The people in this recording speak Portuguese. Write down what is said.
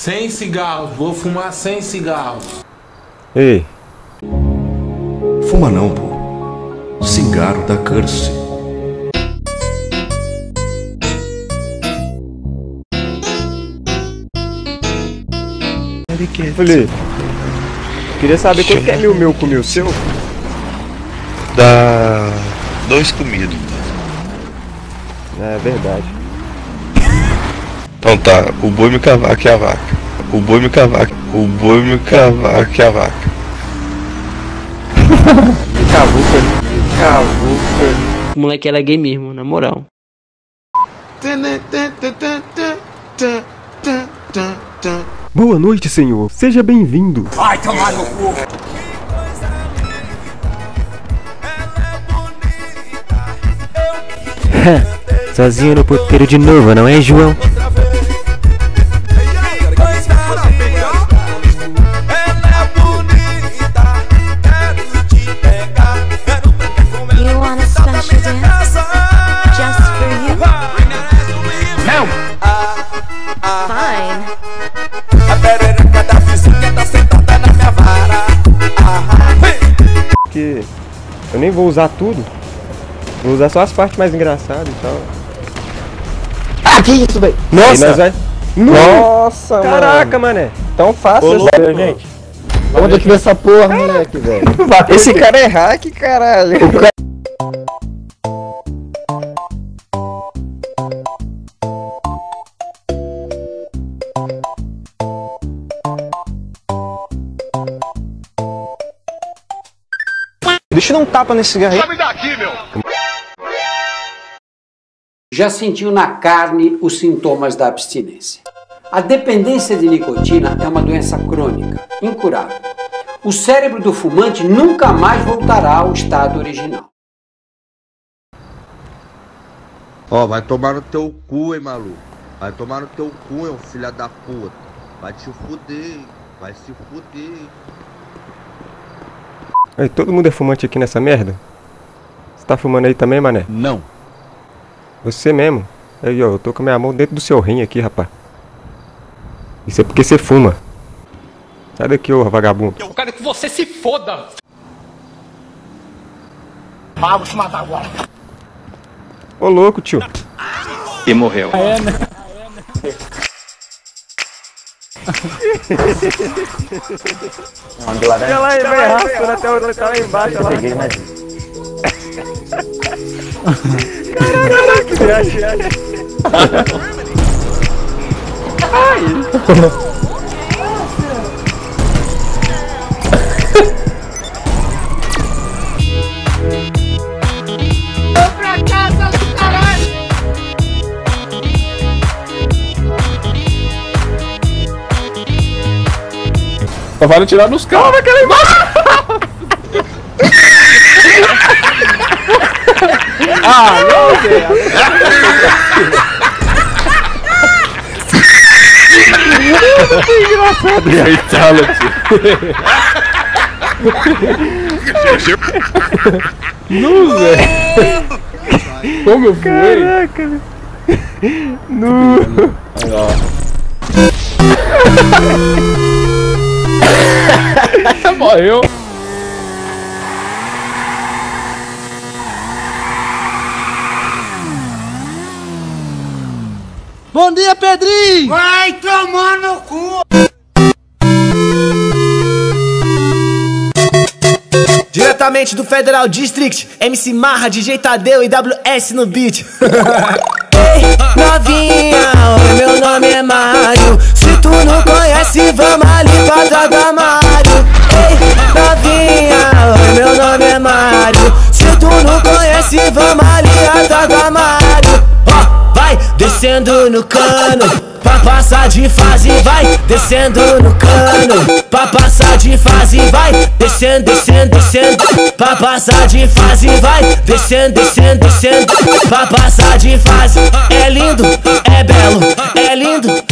Sem cigarros, vou fumar sem cigarros. Ei, Fuma não, pô. Cigarro da curse. Felipe. Queria saber quanto que é mil meu com mil seu? Dá dois comidos. É verdade. Então tá, o boi me cavaco e a vaca. O boi me cavaco. O boi me cavaco e a vaca. Me cavuca, me cavuca. O moleque ela é gay mesmo, na moral. Boa noite, senhor. Seja bem-vindo. Sozinho no puteiro de novo, não é, João? Que eu nem vou usar tudo. Vou usar só as partes mais engraçadas e tal. Ah, que isso, velho? Nossa! vai... Nossa, Caraca, mané. Tão fácil Ô, assim, gente. Onde aqui nessa porra, moleque, velho? Esse cara é hack, caralho. Deixa eu dar um tapa nesse cigarro aí. Já sentiu na carne os sintomas da abstinência. A dependência de nicotina é uma doença crônica, incurável. O cérebro do fumante nunca mais voltará ao estado original. Ó, vai tomar no teu cu, hein, maluco. Vai tomar no teu cu, hein, filha da puta. Vai te fuder, hein. vai se fuder. hein. Aí, todo mundo é fumante aqui nessa merda? Você tá fumando aí também, mané? Não. Você mesmo. Aí, ó, eu tô com a minha mão dentro do seu rim aqui, rapaz. Isso é porque você fuma. Sai daqui, ô vagabundo. Eu quero que você se foda. Ô louco, tio. E morreu. Olha lá, ele vai arrastando até o tá lá embaixo. Olha lá. Caraca, que viagem. Só vai tirar nos carros, querer embaixo. Ah, não, velho. Nu, velho. Como eu fui? Caraca, velho. No. Morreu. Bom dia, Pedrinho! Vai tomar no cu! Diretamente do Federal District, MC Marra, DJ Tadeu e WS no beat. Novinha, oi, meu nome é Mário. Se tu não conhece, vamos ali pra trás do armário. Descendo no cano. Pra passar de fase, vai descendo no cano. Pra passar de fase, vai descendo, descendo, descendo. Pra passar de fase, vai descendo, descendo, descendo. Pra passar de fase, é lindo, é belo, é lindo,